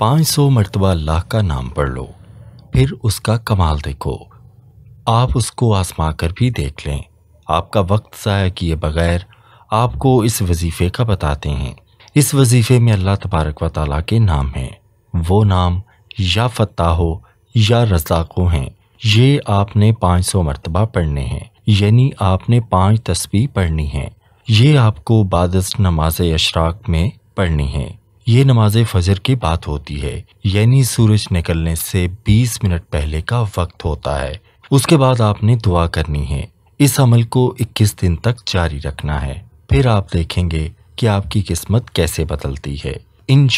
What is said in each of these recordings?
पाँच सौ मरतबा का नाम पढ़ लो, फिर उसका कमाल देखो। आप उसको आजमा कर भी देख लें। आपका वक्त ज़ाया किए बगैर आपको इस वजीफ़े का बताते हैं। इस वजीफ़े में अल्लाह तबारक व के नाम हैं। वो नाम या फ़त्ताहो या रज़ाको हैं। ये आपने 500 मरतबा पढ़ने हैं। यानी आपने पाँच तस्वीर पढ़नी है। ये आपको बादस नमाज़ अशराक में पढ़नी है। ये नमाज़ फजर की बात होती है। यानी सूरज निकलने से 20 मिनट पहले का वक्त होता है। उसके बाद आपने दुआ करनी है। इस अमल को 21 दिन तक जारी रखना है। फिर आप देखेंगे कि आपकी किस्मत कैसे बदलती है। इन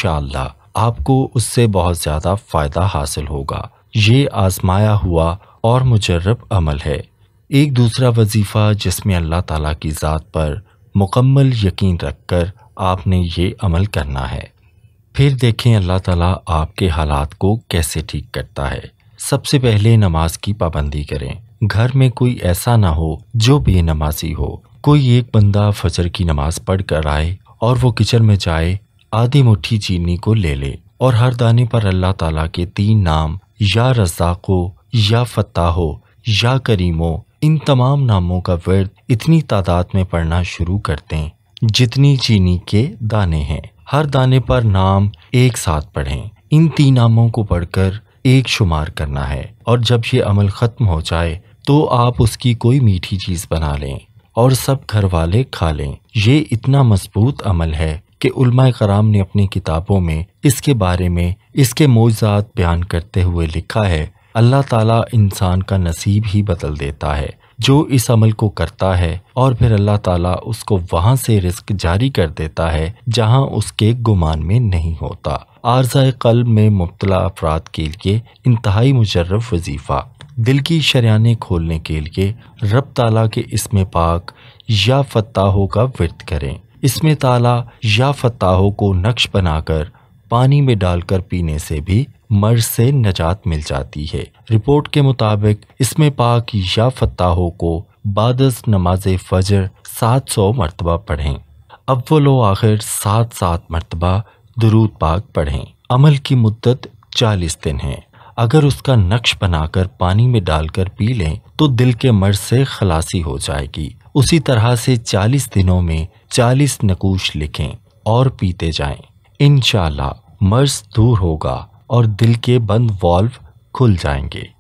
आपको उससे बहुत ज़्यादा फ़ायदा हासिल होगा। ये आजमाया हुआ और मुजरब अमल है। एक दूसरा वजीफ़ा जिसमें अल्लाह ताला की ज़ात पर मुकम्मल यकीन रखकर आपने ये अमल करना है। फिर देखें अल्लाह ताला आपके हालात को कैसे ठीक करता है। सबसे पहले नमाज़ की पाबंदी करें। घर में कोई ऐसा ना हो जो बेनमाजी हो। कोई एक बंदा फजर की नमाज़ पढ़ कर आए और वो किचन में जाए, आधी मुट्ठी चीनी को ले ले और हर दाने पर अल्लाह ताला के तीन नाम या रज़ाको, या फताहो, या करीमो, इन तमाम नामों का वर्द इतनी तादाद में पढ़ना शुरू करते हैं, जितनी चीनी के दाने हैं। हर दाने पर नाम एक साथ पढ़ें। इन तीन नामों को पढ़कर एक शुमार करना है और जब ये अमल ख़त्म हो जाए तो आप उसकी कोई मीठी चीज़ बना लें और सब घर वाले खा लें। ये इतना मज़बूत अमल है कि कराम ने अपनी किताबों में इसके बारे में इसके मोजात बयान करते हुए लिखा है, अल्लाह ताला इंसान का नसीब ही बदल देता है। जो इस अमल को करता है और फिर अल्लाह ताला उसको वहाँ से रिस्क जारी कर देता है, जहाँ उसके गुमान में नहीं होता। आरजा कल्ब में मुबतला अफराद के लिए इंतहाई मुशर्रफ वजीफ़ा। दिल की शरियाने खोलने के लिए रब ताला के इसमें पाक या फताहों का वर्त करें। इसमें ताला या फताहों को नक्श बनाकर पानी में डालकर पीने से भी मर्ज से नजात मिल जाती है। रिपोर्ट के मुताबिक इसमें पाक या फताहों को बादस नमाज़ फजर सात सौ मरतबा पढ़ें। अव्वल आखिर सात सात मरतबा दरूद पाक पढ़ें। अमल की मुद्दत चालीस दिन है। अगर उसका नक्श बनाकर पानी में डालकर पी लें तो दिल के मर्ज से खलासी हो जाएगी। उसी तरह से चालीस दिनों में चालीस नकूश लिखें और पीते जाएँ। इनशाला मर्ज दूर होगा और दिल के बंद वॉल्व खुल जाएँगे